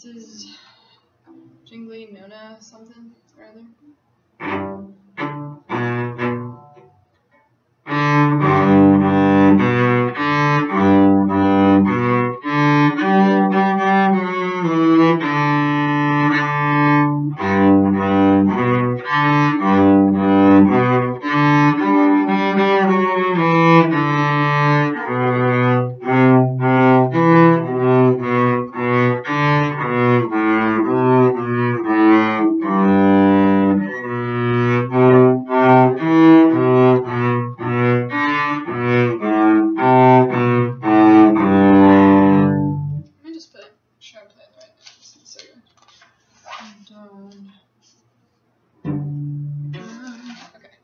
This is Jingli Nona something or other. down. Okay.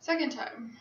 Second time.